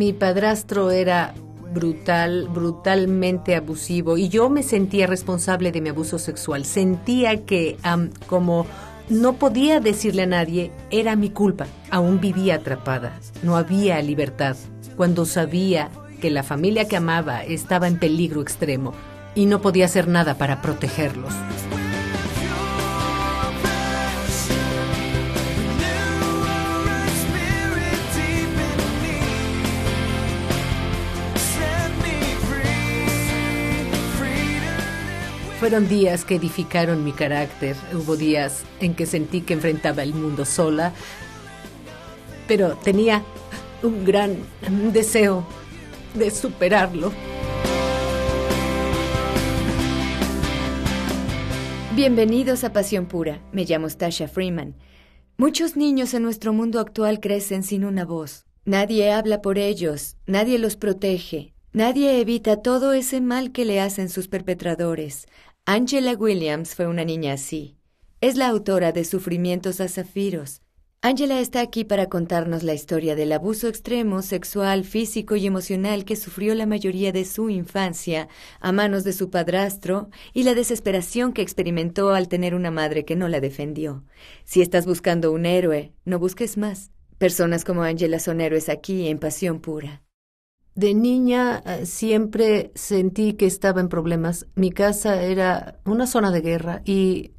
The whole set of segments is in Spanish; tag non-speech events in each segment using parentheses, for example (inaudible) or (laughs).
Mi padrastro era brutal, brutalmente abusivo y yo me sentía responsable de mi abuso sexual. Sentía que como no podía decirle a nadie, era mi culpa. Aún vivía atrapada, no había libertad. Cuando sabía que la familia que amaba estaba en peligro extremo y no podía hacer nada para protegerlos. Fueron días que edificaron mi carácter. Hubo días en que sentí que enfrentaba el mundo sola, pero tenía un gran deseo de superarlo. Bienvenidos a Pasión Pura. Me llamo Stasha Freeman. Muchos niños en nuestro mundo actual crecen sin una voz. Nadie habla por ellos, nadie los protege, nadie evita todo ese mal que le hacen sus perpetradores. Angela Williams fue una niña así. Es la autora de Sufrimientos a Zafiros. Angela está aquí para contarnos la historia del abuso extremo, sexual, físico y emocional que sufrió la mayoría de su infancia a manos de su padrastro y la desesperación que experimentó al tener una madre que no la defendió. Si estás buscando un héroe, no busques más. Personas como Angela son héroes aquí en pasión pura. De niña eh, siempre sentí que estaba en problemas. Mi casa era una zona de guerra y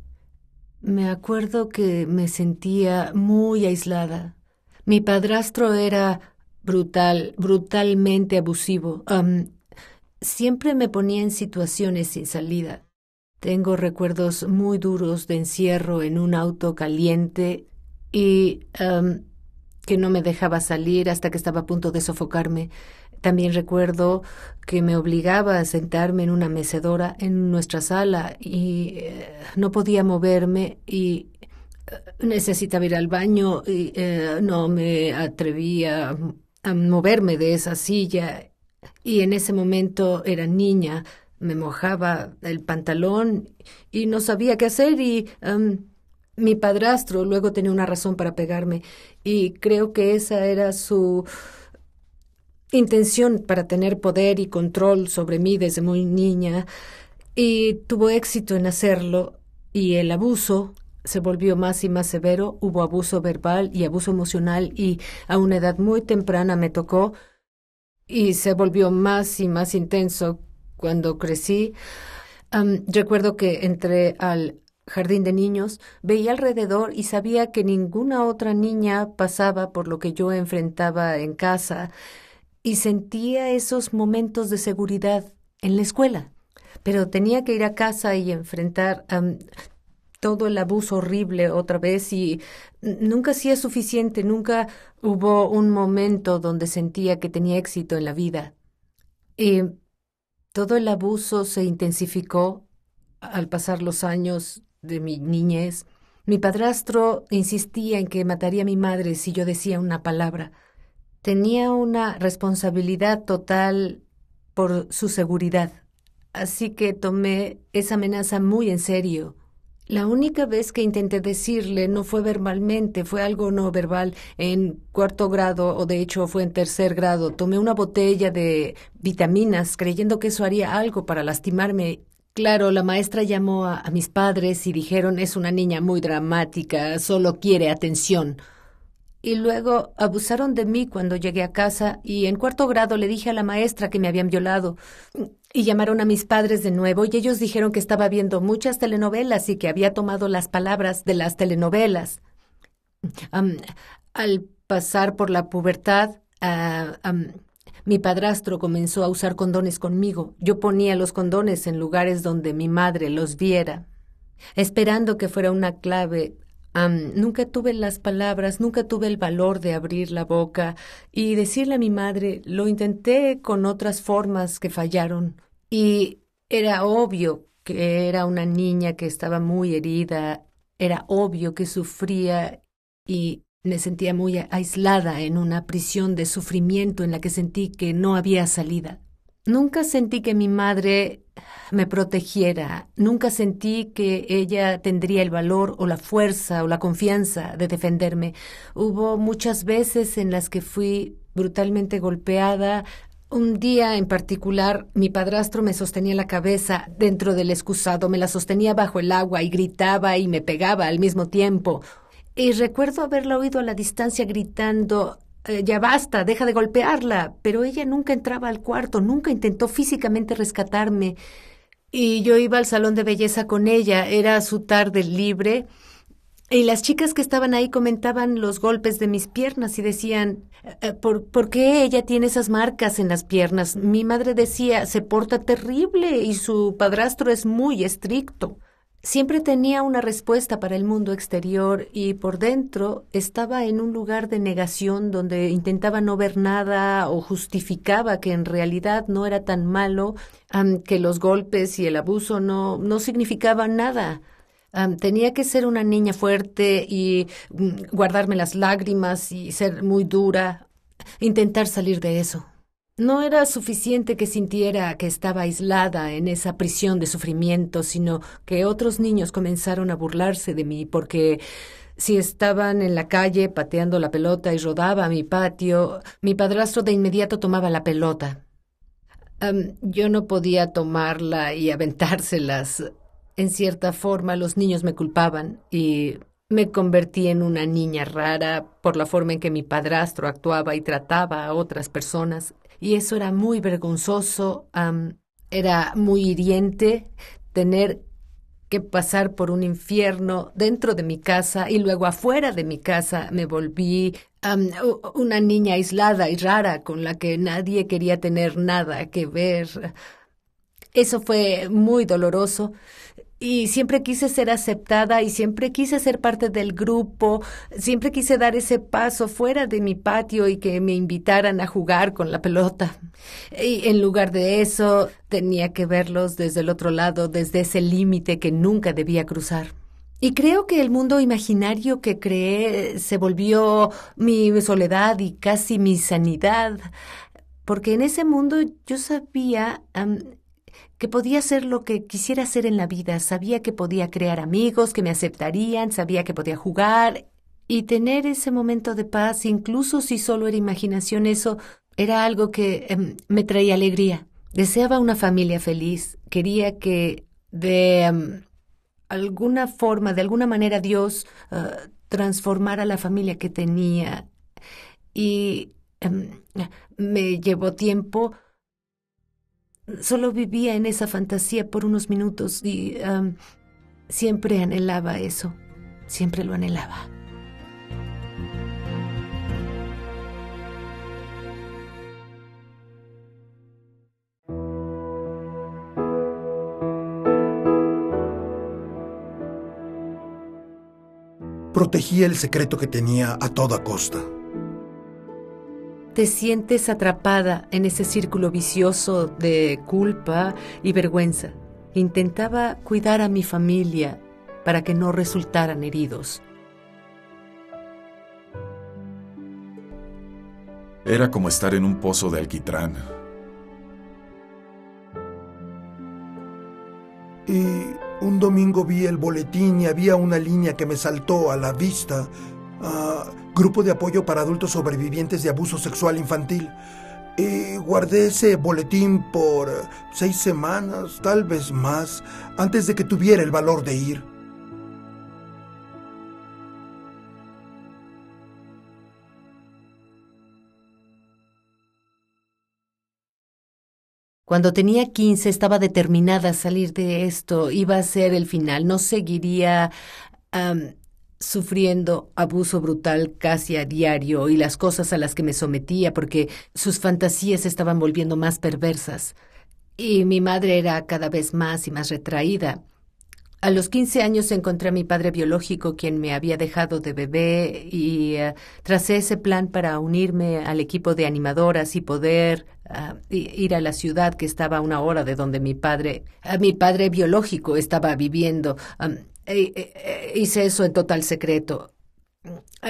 me acuerdo que me sentía muy aislada. Mi padrastro era brutal, brutalmente abusivo. siempre me ponía en situaciones sin salida. Tengo recuerdos muy duros de encierro en un auto caliente y que no me dejaba salir hasta que estaba a punto de sofocarme. También recuerdo que me obligaba a sentarme en una mecedora en nuestra sala y eh, no podía moverme y eh, necesitaba ir al baño y eh, no me atrevía a moverme de esa silla. Y en ese momento era niña, me mojaba el pantalón y no sabía qué hacer y mi padrastro luego tenía una razón para pegarme y creo que esa era su intención para tener poder y control sobre mí desde muy niña y tuvo éxito en hacerlo y el abuso se volvió más y más severo, hubo abuso verbal y abuso emocional y a una edad muy temprana me tocó y se volvió más y más intenso cuando crecí. recuerdo que entré al jardín de niños, veía alrededor y sabía que ninguna otra niña pasaba por lo que yo enfrentaba en casa y sentía esos momentos de seguridad en la escuela, pero tenía que ir a casa y enfrentar todo el abuso horrible otra vez y nunca hacía suficiente, nunca hubo un momento donde sentía que tenía éxito en la vida. Y todo el abuso se intensificó al pasar los años de mi niñez. Mi padrastro insistía en que mataría a mi madre si yo decía una palabra tenía una responsabilidad total por su seguridad, así que tomé esa amenaza muy en serio. La única vez que intenté decirle no fue verbalmente, fue algo no verbal. En cuarto grado, o de hecho fue en tercer grado, tomé una botella de vitaminas creyendo que eso haría algo para lastimarme. Claro, la maestra llamó a, mis padres y dijeron es una niña muy dramática, solo quiere atención y luego abusaron de mí cuando llegué a casa y en cuarto grado le dije a la maestra que me habían violado y llamaron a mis padres de nuevo y ellos dijeron que estaba viendo muchas telenovelas y que había tomado las palabras de las telenovelas. al pasar por la pubertad, ah, mi padrastro comenzó a usar condones conmigo. Yo ponía los condones en lugares donde mi madre los viera, esperando que fuera una clave nunca tuve las palabras, nunca tuve el valor de abrir la boca y decirle a mi madre, lo intenté con otras formas que fallaron y era obvio que era una niña que estaba muy herida, era obvio que sufría y me sentía muy aislada en una prisión de sufrimiento en la que sentí que no había salida. Nunca sentí que mi madre me protegiera, nunca sentí que ella tendría el valor o la fuerza o la confianza de defenderme. Hubo muchas veces en las que fui brutalmente golpeada. Un día en particular, mi padrastro me sostenía la cabeza dentro del excusado, me la sostenía bajo el agua y gritaba y me pegaba al mismo tiempo. Y recuerdo haberla oído a la distancia gritando eh, ya basta, deja de golpearla. Pero ella nunca entraba al cuarto, nunca intentó físicamente rescatarme. Y yo iba al salón de belleza con ella, era su tarde libre. Y las chicas que estaban ahí comentaban los golpes de mis piernas y decían, eh, ¿por, ¿por qué ella tiene esas marcas en las piernas? Mi madre decía, se porta terrible y su padrastro es muy estricto. Siempre tenía una respuesta para el mundo exterior y por dentro estaba en un lugar de negación donde intentaba no ver nada o justificaba que en realidad no era tan malo, que los golpes y el abuso no, no significaban nada. tenía que ser una niña fuerte y mm, guardarme las lágrimas y ser muy dura, intentar salir de eso. No era suficiente que sintiera que estaba aislada en esa prisión de sufrimiento, sino que otros niños comenzaron a burlarse de mí porque si estaban en la calle pateando la pelota y rodaba a mi patio, mi padrastro de inmediato tomaba la pelota. yo no podía tomarla y aventárselas. En cierta forma los niños me culpaban y me convertí en una niña rara por la forma en que mi padrastro actuaba y trataba a otras personas y eso era muy vergonzoso, era muy hiriente tener que pasar por un infierno dentro de mi casa y luego afuera de mi casa me volví una niña aislada y rara con la que nadie quería tener nada que ver. Eso fue muy doloroso y siempre quise ser aceptada y siempre quise ser parte del grupo, siempre quise dar ese paso fuera de mi patio y que me invitaran a jugar con la pelota. Y en lugar de eso, tenía que verlos desde el otro lado, desde ese límite que nunca debía cruzar. Y creo que el mundo imaginario que creé se volvió mi soledad y casi mi sanidad, porque en ese mundo yo sabía que podía hacer lo que quisiera hacer en la vida, sabía que podía crear amigos que me aceptarían, sabía que podía jugar. Y tener ese momento de paz, incluso si solo era imaginación, eso era algo que em, me traía alegría. Deseaba una familia feliz, quería que de em, alguna forma, de alguna manera Dios uh, transformara la familia que tenía. Y em, me llevó tiempo Solo vivía en esa fantasía por unos minutos y siempre anhelaba eso, siempre lo anhelaba. Protegía el secreto que tenía a toda costa. Te sientes atrapada en ese círculo vicioso de culpa y vergüenza. Intentaba cuidar a mi familia para que no resultaran heridos. Era como estar en un pozo de alquitrán. Y un domingo vi el boletín y había una línea que me saltó a la vista. Ah, Grupo de apoyo para adultos sobrevivientes de abuso sexual infantil. Y guardé ese boletín por seis semanas, tal vez más, antes de que tuviera el valor de ir. Cuando tenía 15 estaba determinada a salir de esto, iba a ser el final, no seguiría sufriendo abuso brutal casi a diario y las cosas a las que me sometía porque sus fantasías estaban volviendo más perversas. Y mi madre era cada vez más y más retraída. A los 15 años encontré a mi padre biológico, quien me había dejado de bebé, y uh, tracé ese plan para unirme al equipo de animadoras y poder uh, ir a la ciudad que estaba a una hora de donde mi padre, uh, mi padre biológico estaba viviendo. Hice eso en total secreto.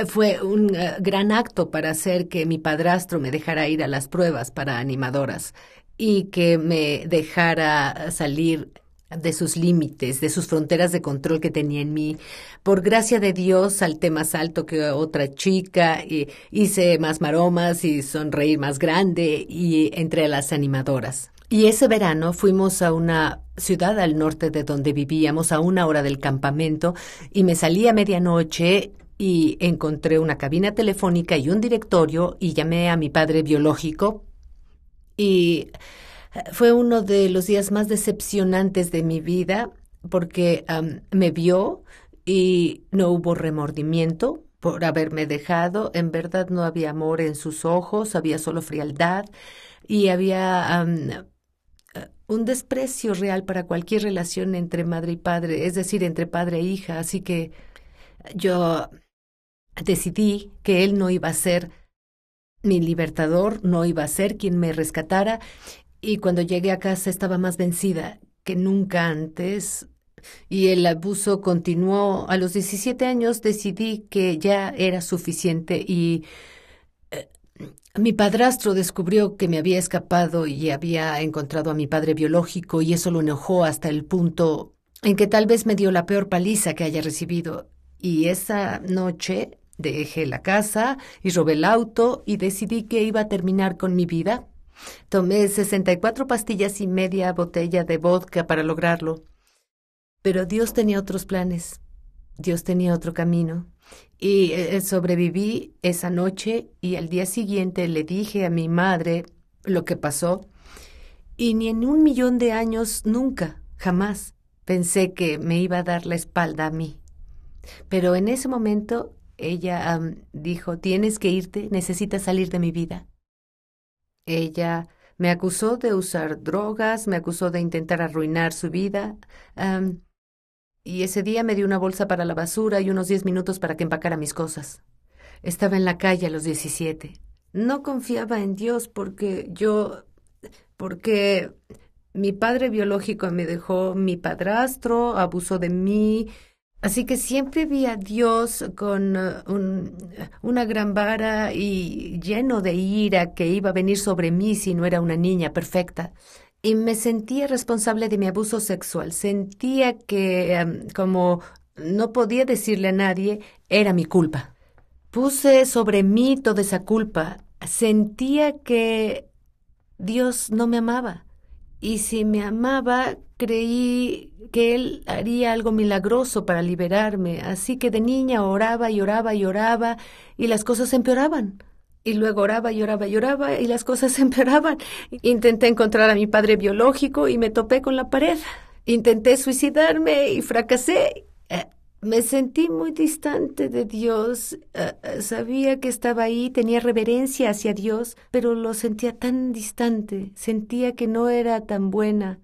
Fue un eh, gran acto para hacer que mi padrastro me dejara ir a las pruebas para animadoras y que me dejara salir de sus límites, de sus fronteras de control que tenía en mí. Por gracia de Dios salté más alto que otra chica y hice más maromas y sonreír más grande y entre las animadoras. Y ese verano fuimos a una ciudad al norte de donde vivíamos, a una hora del campamento, y me salí a medianoche y encontré una cabina telefónica y un directorio y llamé a mi padre biológico y fue uno de los días más decepcionantes de mi vida porque me vio y no hubo remordimiento por haberme dejado. En verdad no había amor en sus ojos, había solo frialdad y había un desprecio real para cualquier relación entre madre y padre, es decir, entre padre e hija. Así que yo decidí que él no iba a ser mi libertador, no iba a ser quien me rescatara y cuando llegué a casa estaba más vencida que nunca antes y el abuso continuó. A los 17 años decidí que ya era suficiente y mi padrastro descubrió que me había escapado y había encontrado a mi padre biológico y eso lo enojó hasta el punto en que tal vez me dio la peor paliza que haya recibido. Y esa noche dejé la casa y robé el auto y decidí que iba a terminar con mi vida Tomé sesenta y cuatro pastillas y media botella de vodka para lograrlo. Pero Dios tenía otros planes. Dios tenía otro camino. Y eh, eh, sobreviví esa noche y al día siguiente le dije a mi madre lo que pasó. Y ni en un millón de años, nunca, jamás, pensé que me iba a dar la espalda a mí. Pero en ese momento ella dijo, tienes que irte, necesitas salir de mi vida. Ella me acusó de usar drogas, me acusó de intentar arruinar su vida. Y ese día me dio una bolsa para la basura y unos diez minutos para que empacara mis cosas. Estaba en la calle a los diecisiete. No confiaba en Dios porque yo. porque mi padre biológico me dejó, mi padrastro abusó de mí, Así que siempre vi a Dios con uh, una gran vara y lleno de ira que iba a venir sobre mí si no era una niña perfecta. Y me sentía responsable de mi abuso sexual. Sentía que, um, como no podía decirle a nadie, era mi culpa. Puse sobre mí toda esa culpa. Sentía que Dios no me amaba. Y si me amaba, creí que él haría algo milagroso para liberarme, así que de niña oraba y oraba y oraba y las cosas empeoraban. Y luego oraba y oraba y oraba y las cosas (laughs) empeoraban. Intenté encontrar a mi padre biológico y me topé con la pared. Intenté suicidarme y fracasé. Eh, me sentí muy distante de Dios. Eh, eh, sabía que estaba ahí, tenía reverencia hacia Dios, pero lo sentía tan distante. Sentía que no era tan buena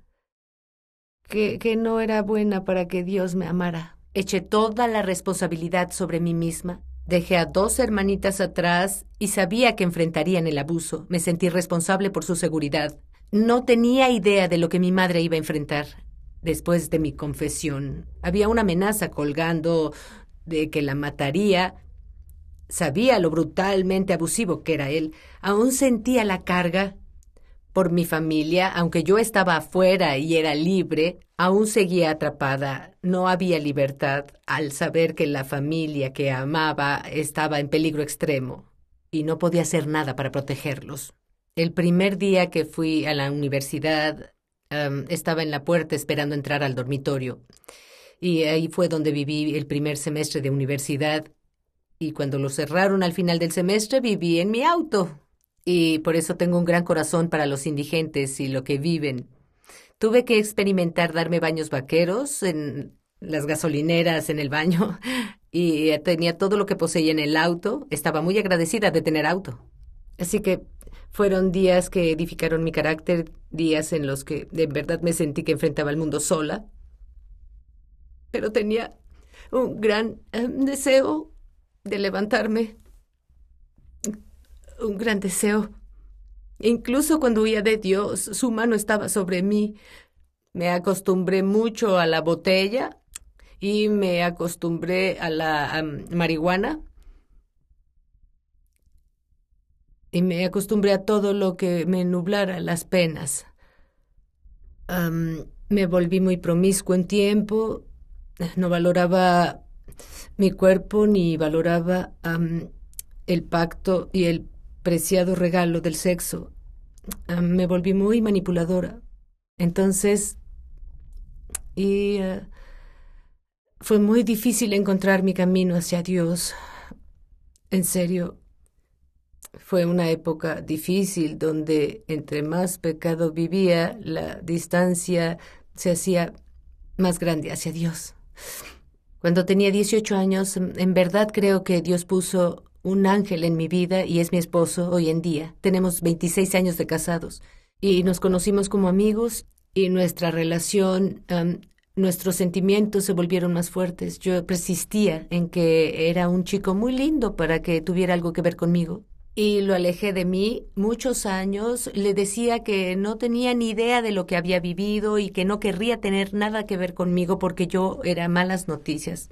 que, que no era buena para que Dios me amara. Eché toda la responsabilidad sobre mí misma. Dejé a dos hermanitas atrás y sabía que enfrentarían el abuso. Me sentí responsable por su seguridad. No tenía idea de lo que mi madre iba a enfrentar. Después de mi confesión, había una amenaza colgando de que la mataría. Sabía lo brutalmente abusivo que era él. Aún sentía la carga por mi familia, aunque yo estaba afuera y era libre, aún seguía atrapada. No había libertad al saber que la familia que amaba estaba en peligro extremo y no podía hacer nada para protegerlos. El primer día que fui a la universidad estaba en la puerta esperando entrar al dormitorio. Y ahí fue donde viví el primer semestre de universidad. Y cuando lo cerraron al final del semestre, viví en mi auto y por eso tengo un gran corazón para los indigentes y lo que viven. Tuve que experimentar darme baños vaqueros en las gasolineras, en el baño, (laughs) y tenía todo lo que poseía en el auto. Estaba muy agradecida de tener auto. Así que fueron días que edificaron mi carácter, días en los que de verdad me sentí que enfrentaba el mundo sola. Pero tenía un gran eh, deseo de levantarme un gran deseo. Incluso cuando huía de Dios, su mano estaba sobre mí. Me acostumbré mucho a la botella y me acostumbré a la marihuana. Y me acostumbré a todo lo que me nublara las penas. Me volví muy promiscuo en tiempo, no valoraba mi cuerpo ni valoraba el pacto y el preciado regalo del sexo. me volví muy manipuladora. Entonces, y eh, fue muy difícil encontrar mi camino hacia Dios. En serio, fue una época difícil donde entre más pecado vivía, la distancia se hacía más grande hacia Dios. Cuando tenía 18 años, en verdad creo que Dios puso un ángel en mi vida y es mi esposo hoy en día. Tenemos 26 años de casados y nos conocimos como amigos y nuestra relación, nuestros sentimientos se volvieron más fuertes. Yo persistía en que era un chico muy lindo para que tuviera algo que ver conmigo y lo alejé de mí muchos años. Le decía que no tenía ni idea de lo que había vivido y que no querría tener nada que ver conmigo porque yo era malas noticias.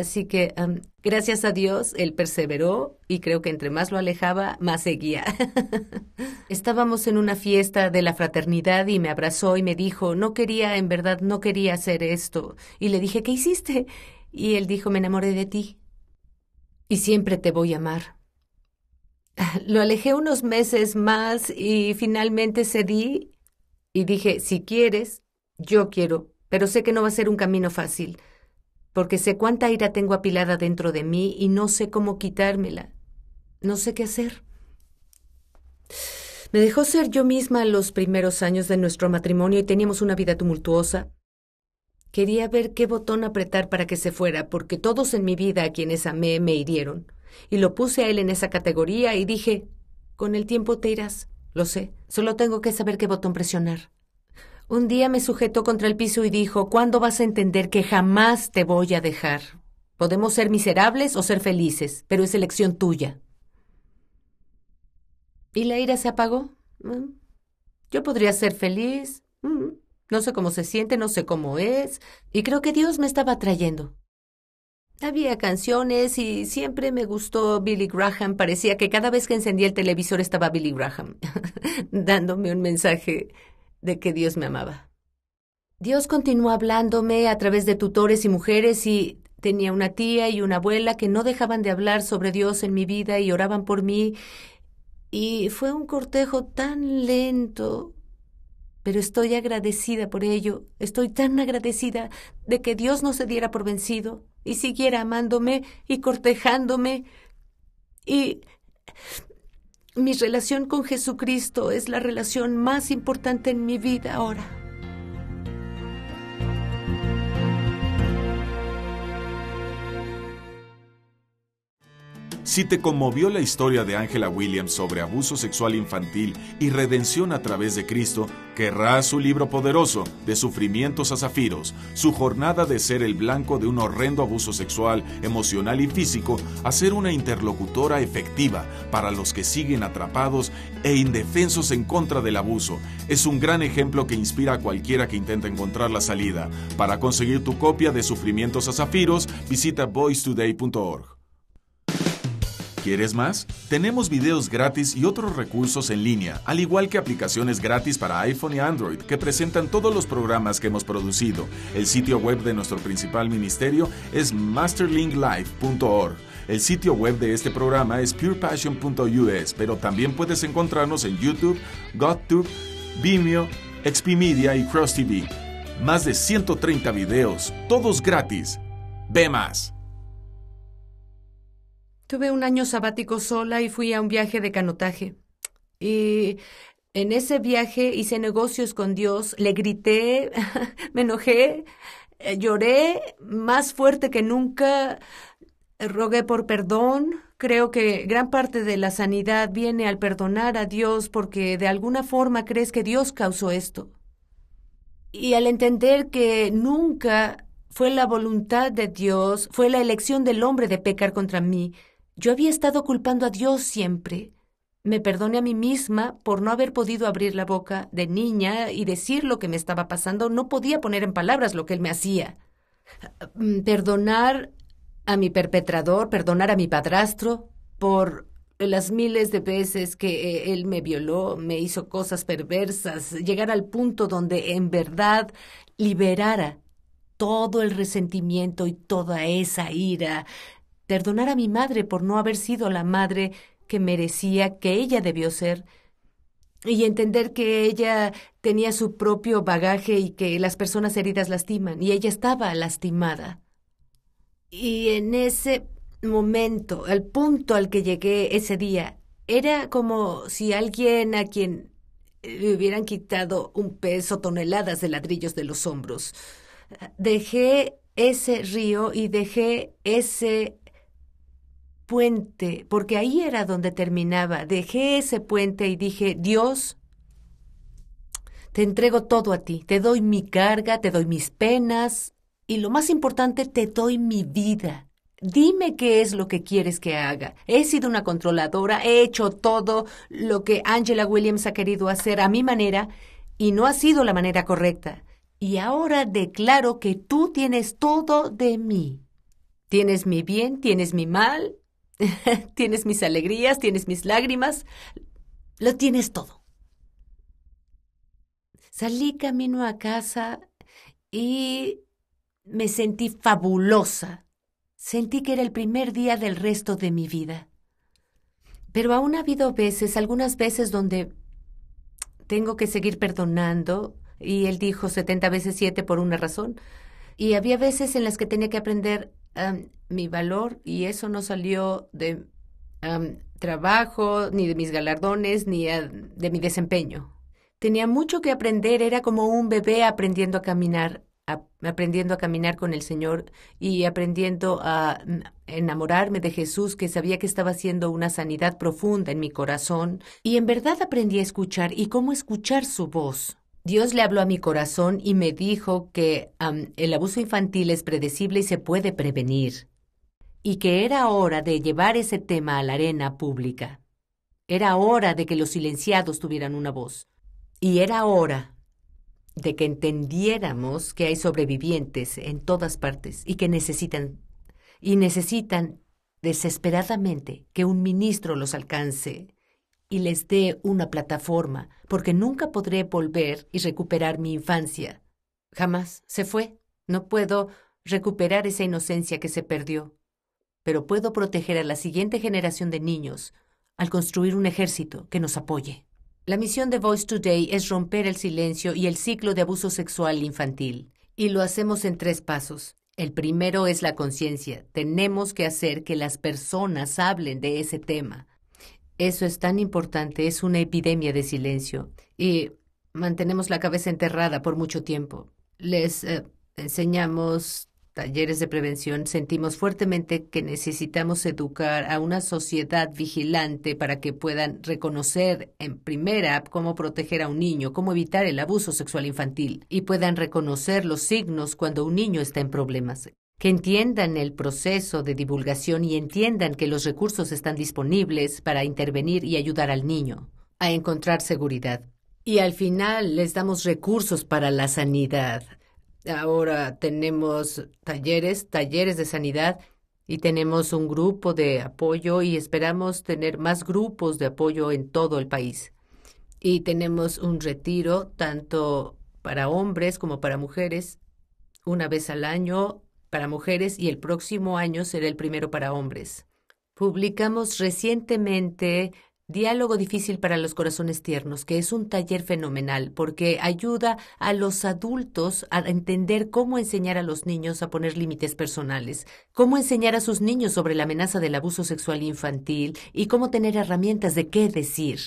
Así que, gracias a Dios, él perseveró y creo que entre más lo alejaba, más seguía. (laughs) Estábamos en una fiesta de la fraternidad y me abrazó y me dijo, no quería, en verdad, no quería hacer esto. Y le dije, ¿qué hiciste? Y él dijo, me enamoré de ti. Y siempre te voy a amar. (laughs) Lo alejé unos meses más y finalmente cedí y dije, si quieres, yo quiero, pero sé que no va a ser un camino fácil, porque sé cuánta ira tengo apilada dentro de mí y no sé cómo quitármela. No sé qué hacer. Me dejó ser yo misma los primeros años de nuestro matrimonio y teníamos una vida tumultuosa. Quería ver qué botón apretar para que se fuera, porque todos en mi vida a quienes amé me hirieron y lo puse a él en esa categoría y dije, con el tiempo te irás. Lo sé, solo tengo que saber qué botón presionar. Un día me sujetó contra el piso y dijo, ¿cuándo vas a entender que jamás te voy a dejar? Podemos ser miserables o ser felices, pero es elección tuya. ¿Y la ira se apagó? Mm. Yo podría ser feliz. Mm. No sé cómo se siente, no sé cómo es. Y creo que Dios me estaba trayendo. Había canciones y siempre me gustó Billy Graham. Parecía que cada vez que encendía el televisor estaba Billy Graham, (laughs) dándome un mensaje de que Dios me amaba. Dios continuó hablándome a través de tutores y mujeres y tenía una tía y una abuela que no dejaban de hablar sobre Dios en mi vida y oraban por mí. Y fue un cortejo tan lento, pero estoy agradecida por ello. Estoy tan agradecida de que Dios no se diera por vencido y siguiera amándome y cortejándome. Y mi relación con Jesucristo es la relación más importante en mi vida ahora. Si te conmovió la historia de Angela Williams sobre abuso sexual infantil y redención a través de Cristo, querrás su libro poderoso de sufrimientos a zafiros, su jornada de ser el blanco de un horrendo abuso sexual, emocional y físico, a ser una interlocutora efectiva para los que siguen atrapados e indefensos en contra del abuso. Es un gran ejemplo que inspira a cualquiera que intenta encontrar la salida. Para conseguir tu copia de Sufrimientos a Zafiros, visita boystoday.org. ¿Quieres más? Tenemos videos gratis y otros recursos en línea, al igual que aplicaciones gratis para iPhone y Android que presentan todos los programas que hemos producido. El sitio web de nuestro principal ministerio es masterlinklife.org. El sitio web de este programa es purepassion.us, pero también puedes encontrarnos en YouTube, GodTube, Vimeo, Xpmedia y Cross TV. Más de 130 videos, todos gratis. Ve más. Tuve un año sabático sola y fui a un viaje de canotaje. Y en ese viaje hice negocios con Dios, le grité, (laughs) me enojé, eh, lloré más fuerte que nunca, rogué por perdón. Creo que gran parte de la sanidad viene al perdonar a Dios porque de alguna forma crees que Dios causó esto. Y al entender que nunca fue la voluntad de Dios, fue la elección del hombre de pecar contra mí, yo había estado culpando a Dios siempre. Me perdoné a mí misma por no haber podido abrir la boca de niña y decir lo que me estaba pasando. No podía poner en palabras lo que él me hacía. Mm, perdonar a mi perpetrador, perdonar a mi padrastro por las miles de veces que eh, él me violó, me hizo cosas perversas, llegar al punto donde en verdad liberara todo el resentimiento y toda esa ira, perdonar a mi madre por no haber sido la madre que merecía, que ella debió ser, y entender que ella tenía su propio bagaje y que las personas heridas lastiman, y ella estaba lastimada. Y en ese momento, el punto al que llegué ese día, era como si alguien a quien le hubieran quitado un peso, toneladas de ladrillos de los hombros. Dejé ese río y dejé ese puente, porque ahí era donde terminaba. Dejé ese puente y dije, Dios, te entrego todo a ti, te doy mi carga, te doy mis penas y lo más importante, te doy mi vida. Dime qué es lo que quieres que haga. He sido una controladora, he hecho todo lo que Angela Williams ha querido hacer a mi manera y no ha sido la manera correcta. Y ahora declaro que tú tienes todo de mí. Tienes mi bien, tienes mi mal, (laughs) tienes mis alegrías, tienes mis lágrimas, lo tienes todo. Salí camino a casa y me sentí fabulosa. Sentí que era el primer día del resto de mi vida. Pero aún ha habido veces, algunas veces donde tengo que seguir perdonando, y él dijo setenta veces siete por una razón. Y había veces en las que tenía que aprender mi valor y eso no salió de trabajo, ni de mis galardones, ni de mi desempeño. Tenía mucho que aprender, era como un bebé aprendiendo a caminar, aprendiendo a caminar con el Señor y aprendiendo a enamorarme de Jesús, que sabía que estaba haciendo una sanidad profunda en mi corazón. Y en verdad aprendí a escuchar y cómo escuchar su voz. Dios le habló a mi corazón y me dijo que el abuso infantil es predecible y se puede prevenir, y que era hora de llevar ese tema a la arena pública. Era hora de que los silenciados tuvieran una voz. Y era hora de que entendiéramos que hay sobrevivientes en todas partes y que necesitan y necesitan desesperadamente que un ministro los alcance y les dé una plataforma, porque nunca podré volver y recuperar mi infancia. Jamás se fue. No puedo recuperar esa inocencia que se perdió. Pero puedo proteger a la siguiente generación de niños al construir un ejército que nos apoye. La misión de Voice Today es romper el silencio y el ciclo de abuso sexual infantil. Y lo hacemos en tres pasos. El primero es la conciencia. Tenemos que hacer que las personas hablen de ese tema. Eso es tan importante, es una epidemia de silencio y mantenemos la cabeza enterrada por mucho tiempo. Les eh, enseñamos talleres de prevención, sentimos fuertemente que necesitamos educar a una sociedad vigilante para que puedan reconocer en primera cómo proteger a un niño, cómo evitar el abuso sexual infantil y puedan reconocer los signos cuando un niño está en problemas que entiendan el proceso de divulgación y entiendan que los recursos están disponibles para intervenir y ayudar al niño a encontrar seguridad. Y al final les damos recursos para la sanidad. Ahora tenemos talleres, talleres de sanidad y tenemos un grupo de apoyo y esperamos tener más grupos de apoyo en todo el país. Y tenemos un retiro tanto para hombres como para mujeres una vez al año para mujeres y el próximo año será el primero para hombres. Publicamos recientemente Diálogo difícil para los corazones tiernos, que es un taller fenomenal porque ayuda a los adultos a entender cómo enseñar a los niños a poner límites personales, cómo enseñar a sus niños sobre la amenaza del abuso sexual infantil y cómo tener herramientas de qué decir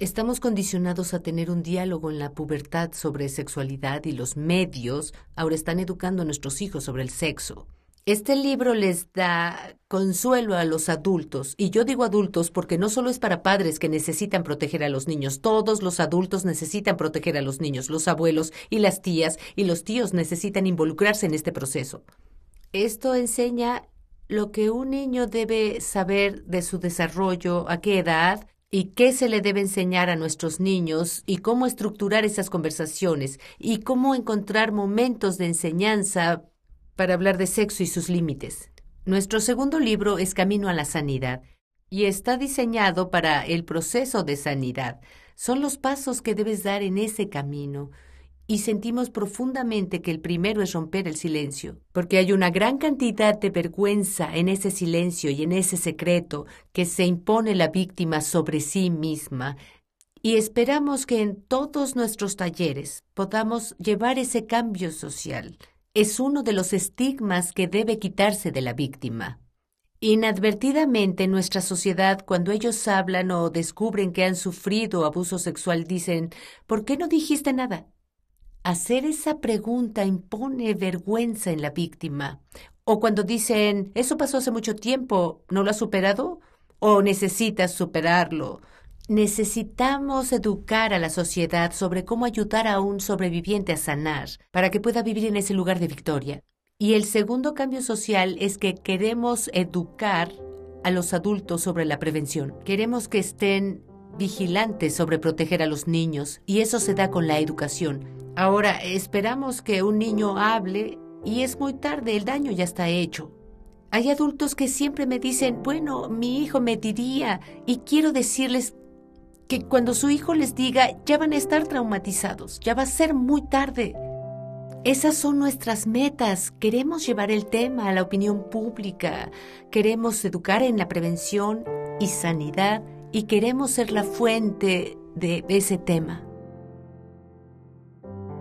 estamos condicionados a tener un diálogo en la pubertad sobre sexualidad y los medios ahora están educando a nuestros hijos sobre el sexo. Este libro les da consuelo a los adultos, y yo digo adultos porque no solo es para padres que necesitan proteger a los niños, todos los adultos necesitan proteger a los niños, los abuelos y las tías y los tíos necesitan involucrarse en este proceso. Esto enseña lo que un niño debe saber de su desarrollo, a qué edad, y qué se le debe enseñar a nuestros niños y cómo estructurar esas conversaciones y cómo encontrar momentos de enseñanza para hablar de sexo y sus límites. Nuestro segundo libro es Camino a la Sanidad. y está diseñado para el proceso de sanidad. Son los pasos que debes dar en ese camino. Y sentimos profundamente que el primero es romper el silencio, porque hay una gran cantidad de vergüenza en ese silencio y en ese secreto que se impone la víctima sobre sí misma. Y esperamos que en todos nuestros talleres podamos llevar ese cambio social. Es uno de los estigmas que debe quitarse de la víctima. Inadvertidamente en nuestra sociedad, cuando ellos hablan o descubren que han sufrido abuso sexual, dicen, ¿por qué no dijiste nada? Hacer esa pregunta impone vergüenza en la víctima. O cuando dicen, eso pasó hace mucho tiempo, ¿no lo has superado? ¿O necesitas superarlo? Necesitamos educar a la sociedad sobre cómo ayudar a un sobreviviente a sanar para que pueda vivir en ese lugar de victoria. Y el segundo cambio social es que queremos educar a los adultos sobre la prevención. Queremos que estén vigilantes sobre proteger a los niños y eso se da con la educación. Ahora esperamos que un niño hable y es muy tarde, el daño ya está hecho. Hay adultos que siempre me dicen, bueno, mi hijo me diría y quiero decirles que cuando su hijo les diga, ya van a estar traumatizados, ya va a ser muy tarde. Esas son nuestras metas. Queremos llevar el tema a la opinión pública. Queremos educar en la prevención y sanidad y queremos ser la fuente de ese tema.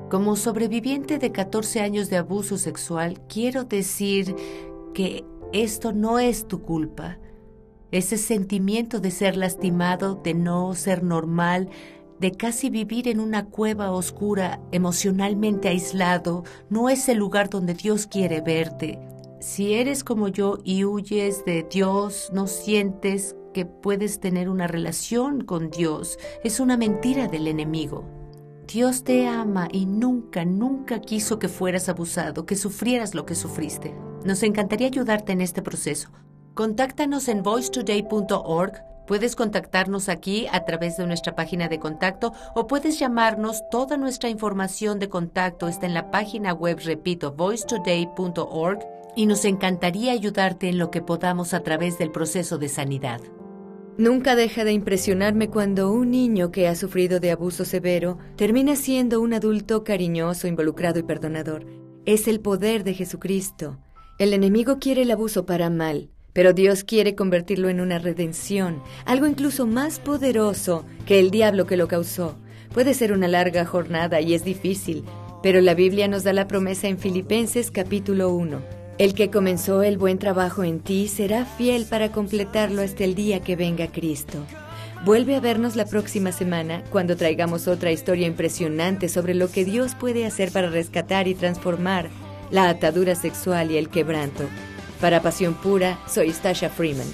Como sobreviviente de 14 años de abuso sexual, quiero decir que esto no es tu culpa. Ese sentimiento de ser lastimado, de no ser normal, de casi vivir en una cueva oscura, emocionalmente aislado, no es el lugar donde Dios quiere verte. Si eres como yo y huyes de Dios, no sientes que puedes tener una relación con Dios, es una mentira del enemigo. Dios te ama y nunca, nunca quiso que fueras abusado, que sufrieras lo que sufriste. Nos encantaría ayudarte en este proceso. Contáctanos en voicetoday.org Puedes contactarnos aquí a través de nuestra página de contacto o puedes llamarnos. Toda nuestra información de contacto está en la página web, repito, voicetoday.org y nos encantaría ayudarte en lo que podamos a través del proceso de sanidad. Nunca deja de impresionarme cuando un niño que ha sufrido de abuso severo termina siendo un adulto cariñoso, involucrado y perdonador. Es el poder de Jesucristo. El enemigo quiere el abuso para mal, pero Dios quiere convertirlo en una redención, algo incluso más poderoso que el diablo que lo causó. Puede ser una larga jornada y es difícil, pero la Biblia nos da la promesa en Filipenses capítulo 1. El que comenzó el buen trabajo en ti será fiel para completarlo hasta el día que venga Cristo. Vuelve a vernos la próxima semana cuando traigamos otra historia impresionante sobre lo que Dios puede hacer para rescatar y transformar la atadura sexual y el quebranto. Para Pasión Pura, soy Stasha Freeman.